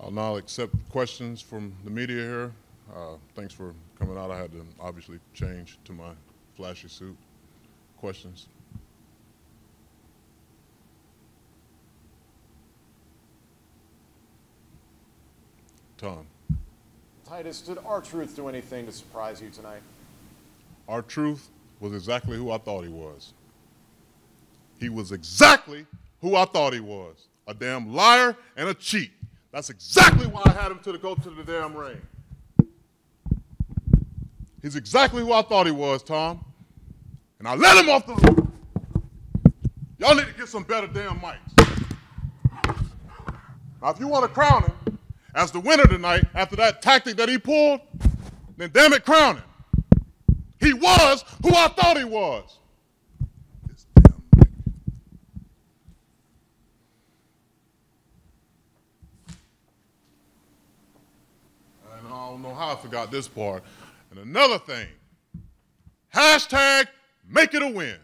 I'll now accept questions from the media here. Uh, thanks for coming out. I had to obviously change to my flashy suit. Questions? Tom. Titus, did R-Truth do anything to surprise you tonight? R-Truth was exactly who I thought he was. He was exactly who I thought he was. A damn liar and a cheat. That's exactly why I had him to the, go to the damn ring. He's exactly who I thought he was, Tom. And I let him off the. Y'all need to get some better damn mics. Now, if you want to crown him as the winner tonight after that tactic that he pulled, then damn it, crown him. He was who I thought he was. This damn mic. And I don't know how I forgot this part. And another thing, hashtag make it a win.